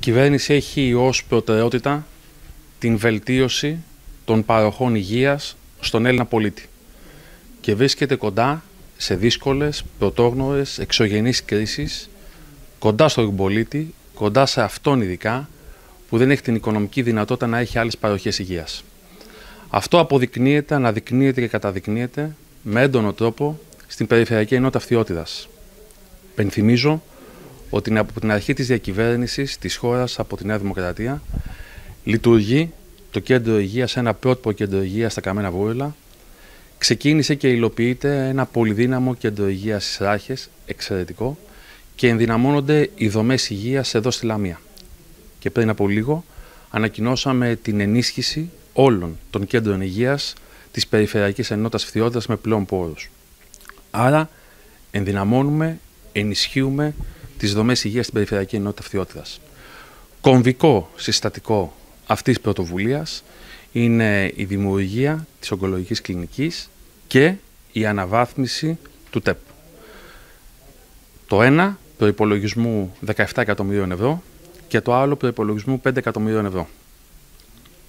κυβέρνηση έχει ως προτεραιότητα την βελτίωση των παροχών υγείας στον Έλληνα πολίτη και βρίσκεται κοντά σε δύσκολες, πρωτόγνωρες, εξωγενείς κρίσεις, κοντά στον πολίτη, κοντά σε αυτόν ειδικά, που δεν έχει την οικονομική δυνατότητα να έχει άλλες παροχές υγείας. Αυτό αποδεικνύεται, αναδεικνύεται και καταδεικνύεται με έντονο τρόπο στην Περιφερειακή Ενότητα Φθιώτιδας. Πενθυμίζω ότι από την αρχή της διακυβέρνησης της χώρας από τη Νέα Δημοκρατία λειτουργεί το κέντρο υγείας, ένα πρότυπο κέντρο υγείας στα Καμένα Βούρλα. Ξεκίνησε και υλοποιείται ένα πολυδύναμο κέντρο υγείας στις Ράχες, εξαιρετικό, και ενδυναμώνονται οι δομές υγείας εδώ στη Λαμία. Και πριν από λίγο ανακοινώσαμε την ενίσχυση όλων των κέντρων υγείας της Περιφερειακής Ενότητας Φθιότητας με πλέον πόρους. Άρα ενδυναμώνουμε, ενισχύουμε τις δομές υγείας στην Περιφερειακή Ενότητα Φθιότητας. Κομβικό συστατικό αυτής της πρωτοβουλίας είναι η δημιουργία της ογκολογικής κλινικής και η αναβάθμιση του ΤΕΠ. Το ένα προϋπολογισμού 17 εκατομμυρίων ευρώ και το άλλο προϋπολογισμού 5 εκατομμυρίων ευρώ.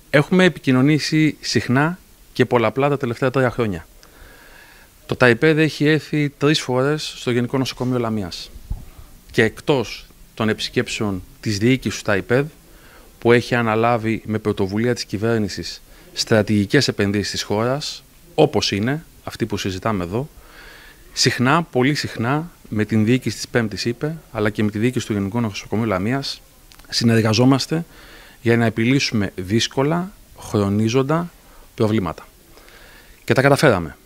Έχουμε επικοινωνήσει συχνά και πολλαπλά τα τελευταία τρία χρόνια. Το ΤΑΙΠΕΔ έχει έρθει τρεις φορές στο Γενικό Νοσοκομείο Λαμίας και εκτός των επισκέψεων της διοίκησης του ΤΑΙΠΕΔ που έχει αναλάβει με πρωτοβουλία της κυβέρνησης στρατηγικές επενδύσεις της χώρας, όπως είναι αυτή που συζητάμε εδώ, συχνά, πολύ συχνά, με την διοίκηση της Πέμπτης ΥΠΕ, αλλά και με τη διοίκηση του Γενικού Νοσοκομείου Λαμίας, συνεργαζόμαστε για να επιλύσουμε δύσκολα, χρονίζοντα προβλήματα. Και τα καταφέραμε.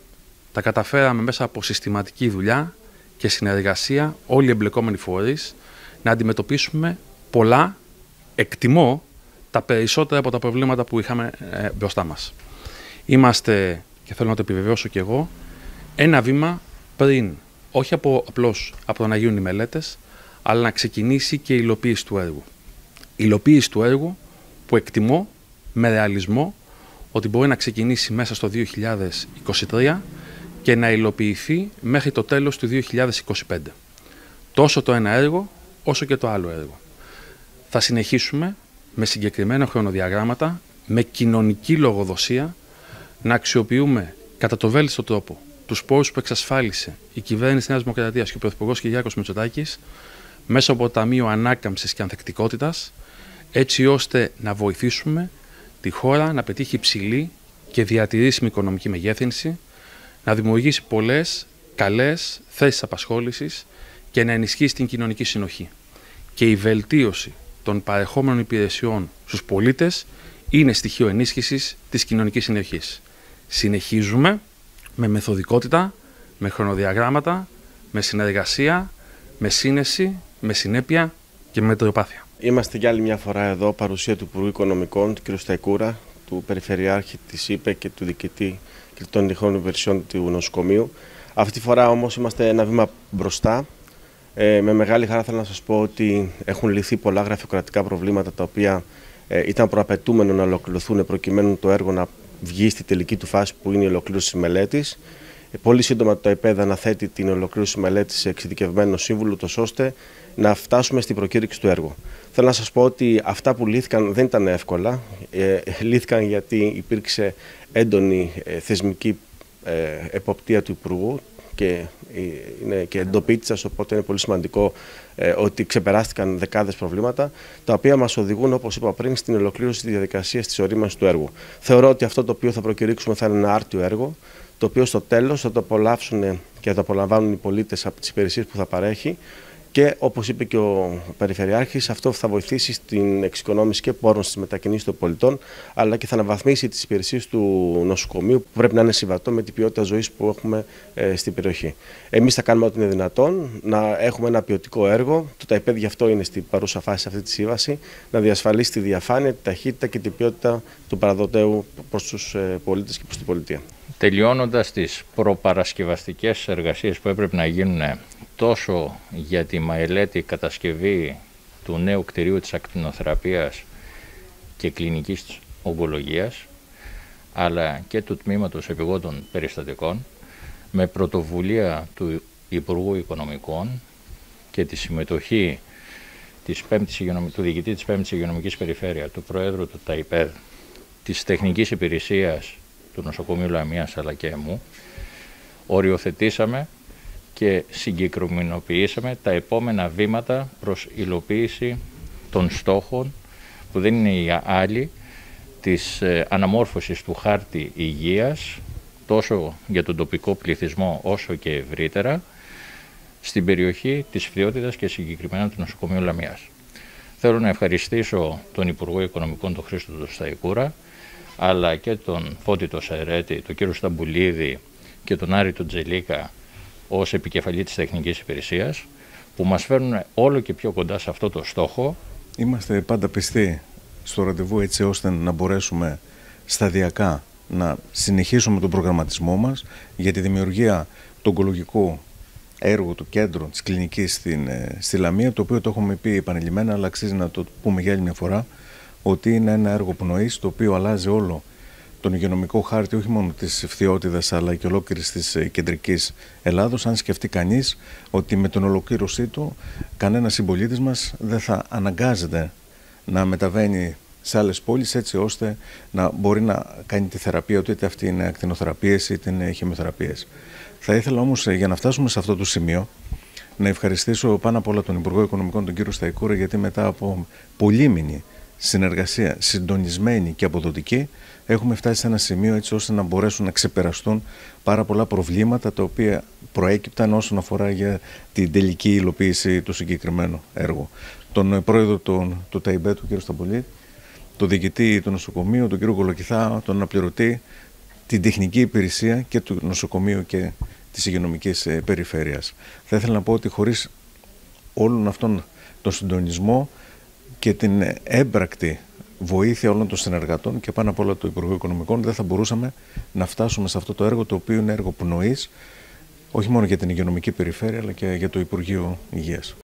Τα καταφέραμε μέσα από συστηματική δουλειά και συνεργασία όλοι οι εμπλεκόμενοι φορείς να αντιμετωπίσουμε πολλά, εκτιμώ, τα περισσότερα από τα προβλήματα που είχαμε ε, μπροστά μας. Είμαστε, και θέλω να το επιβεβαιώσω και εγώ, ένα βήμα πριν, όχι από, απλώς από το να γίνουν οι μελέτες, αλλά να ξεκινήσει και η υλοποίηση του έργου. Η υλοποίηση του έργου που εκτιμώ με ρεαλισμό ότι μπορεί να ξεκινήσει μέσα στο 2023 και να υλοποιηθεί μέχρι το τέλος του 2025. Τόσο το ένα έργο όσο και το άλλο έργο. Θα συνεχίσουμε με συγκεκριμένα χρονοδιαγράμματα, με κοινωνική λογοδοσία, να αξιοποιούμε κατά το βέλτιστο τρόπο τους πόρους που εξασφάλισε η κυβέρνηση Νέας Δημοκρατίας και ο Πρωθυπουργός Κυριάκος Μητσοτάκης μέσα από το Ταμείο Ανάκαμψης και Ανθεκτικότητας, έτσι ώστε να βοηθήσουμε τη χώρα να πετύχει υψηλή και διατηρήσιμη οικονομική μεγέθυνση, να δημιουργήσει πολλές καλές θέσεις απασχόλησης και να ενισχύσει την κοινωνική συνοχή. Και η βελτίωση των παρεχόμενων υπηρεσιών στους πολίτες είναι στοιχείο ενίσχυσης της κοινωνικής συνοχής. Συνεχίζουμε με μεθοδικότητα, με χρονοδιαγράμματα, με συνεργασία, με σύνεση, με συνέπεια και με μετριοπάθεια. Είμαστε για άλλη μια φορά εδώ, παρουσία του Υπουργού Οικονομικών, του κ. Σταϊκούρα, του Περιφερειάρχη της ΥΠΕ και του Διοικητή και των Τυχών Υπηρεσιών του Νοσοκομείου. Αυτή τη φορά όμως είμαστε ένα βήμα μπροστά. Ε, με μεγάλη χαρά θέλω να σας πω ότι έχουν λυθεί πολλά γραφειοκρατικά προβλήματα τα οποία ε, ήταν προαπαιτούμενο να ολοκληρωθούν προκειμένου το έργο να βγει στη τελική του φάση που είναι η ολοκλήρωση της μελέτης. Ε, πολύ σύντομα το ΕΠΕΔ αναθέτει την ολοκλήρωση μελέτης σε εξειδικευμένο σύμβουλο, ώστε να φτάσουμε στην προκήρυξη του έργου. Θέλω να σας πω ότι αυτά που λύθηκαν δεν ήταν εύκολα. Ε, λύθηκαν γιατί υπήρξε έντονη ε, θεσμική ε, εποπτεία του Υπουργού και είναι και εντοπίτη οπότε είναι πολύ σημαντικό ε, ότι ξεπεράστηκαν δεκάδες προβλήματα, τα οποία μας οδηγούν, όπως είπα πριν, στην ολοκλήρωση της διαδικασίας της ορίμανση του έργου. Θεωρώ ότι αυτό το οποίο θα προκηρύξουμε θα είναι ένα άρτιο έργο, το οποίο στο τέλος θα το απολαύσουν και θα το απολαμβάνουν οι πολίτες από τις υπηρεσίες που θα παρέχει, και όπως είπε και ο Περιφερειάρχης, αυτό θα βοηθήσει στην εξοικονόμηση και πόρων στις μετακινήσεις των πολιτών, αλλά και θα αναβαθμίσει τις υπηρεσίες του νοσοκομείου, που πρέπει να είναι συμβατό με την ποιότητα ζωής που έχουμε ε, στην περιοχή. Εμείς θα κάνουμε ό,τι είναι δυνατόν, να έχουμε ένα ποιοτικό έργο. Το ΤΑΙΠΕΔ γι' αυτό είναι στην παρούσα φάση αυτή τη σύμβαση, να διασφαλίσει τη διαφάνεια, τη ταχύτητα και την ποιότητα του παραδοτέου προς τους ε, πολίτες και προς την πολιτεία. Τελειώνοντας τις προπαρασκευαστικές εργασίες που έπρεπε να γίνουν τόσο για τη μαελέτη κατασκευή του νέου κτηρίου της ακτινοθεραπείας και κλινικής ογκολογίας, αλλά και του Τμήματος Επιγόντων Περιστατικών, με πρωτοβουλία του Υπουργού Οικονομικών και τη συμμετοχή της πέμπτης, του διοικητή της 5ης Υγειονομικής Περιφέρεια, του Προέδρου του ΤΑΙΠΕΔ, της Τεχνικής Υπηρεσίας του Νοσοκομείου Λαμίας αλλά και μου, οριοθετήσαμε και συγκεκριμενοποιήσαμε τα επόμενα βήματα προς υλοποίηση των στόχων που δεν είναι οι άλλοι της ε, αναμόρφωσης του χάρτη υγείας τόσο για τον τοπικό πληθυσμό όσο και ευρύτερα στην περιοχή της Φθιώτιδας και συγκεκριμένα του νοσοκομείου Λαμίας. Θέλω να ευχαριστήσω τον Υπουργό Οικονομικών, τον Χρήστο Σταϊκούρα, αλλά και τον Φώτη το Σαιρέτη, τον κύριο Σταμπουλίδη και τον Άρη τον Τζελίκα ως επικεφαλή της τεχνικής υπηρεσίας που μας φέρνουν όλο και πιο κοντά σε αυτό το στόχο. Είμαστε πάντα πιστοί στο ραντεβού έτσι ώστε να μπορέσουμε σταδιακά να συνεχίσουμε τον προγραμματισμό μας για τη δημιουργία του ογκολογικού έργου του κέντρου της κλινικής στην, ε, στη Λαμία, το οποίο το έχουμε πει επανειλημμένα, αλλά αξίζει να το πούμε για άλλη μια φορά, ότι είναι ένα έργο πνοής το οποίο αλλάζει όλο τον υγειονομικό χάρτη όχι μόνο της ευθειότητας αλλά και ολόκληρης της ε, κεντρικής Ελλάδος. Αν σκεφτεί κανείς ότι με την ολοκλήρωσή του κανένας συμπολίτης μας δεν θα αναγκάζεται να μεταβαίνει σε άλλες πόλεις έτσι ώστε να μπορεί να κάνει τη θεραπεία του, είτε αυτή είναι ακτινοθεραπείες είτε είναι χημειοθεραπείε. Θα ήθελα όμως ε, για να φτάσουμε σε αυτό το σημείο να ευχαριστήσω πάνω απ' όλα τον Υπουργό Οικονομικών, τον κύριο Σταϊκούρα, γιατί μετά από πολύμηνη συνεργασία συντονισμένη και αποδοτική, έχουμε φτάσει σε ένα σημείο έτσι ώστε να μπορέσουν να ξεπεραστούν πάρα πολλά προβλήματα τα οποία προέκυπταν όσον αφορά για την τελική υλοποίηση του συγκεκριμένου έργου. Τον πρόεδρο του, του ΤΑΙΜΠΕ, τον κύριο Σταμπολή, τον διοικητή του νοσοκομείου, τον κύριο Κολοκυθά, τον αναπληρωτή, την τεχνική υπηρεσία και του νοσοκομείου και της υγειονομικής ε, περιφέρειας. Θα ήθελα να πω ότι χωρίς όλον αυτόν τον συντονισμό και την έμπρακτη βοήθεια όλων των συνεργατών και πάνω απ' όλα του Υπουργού Οικονομικών δεν θα μπορούσαμε να φτάσουμε σε αυτό το έργο το οποίο είναι έργο πνοής όχι μόνο για την υγειονομική περιφέρεια αλλά και για το Υπουργείο Υγείας.